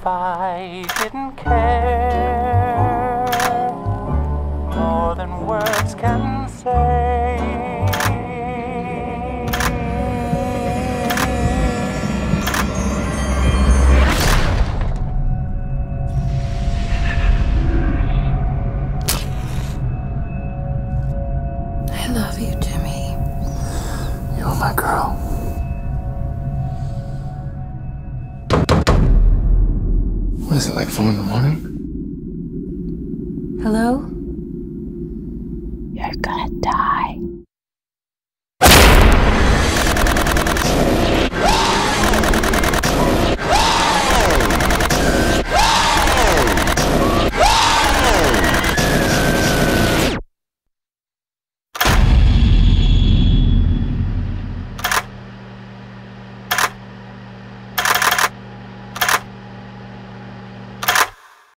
if I didn't care more than words can say? I love you, Jimmy. You're my girl. What is it, like four in the morning? Hello? You're gonna die.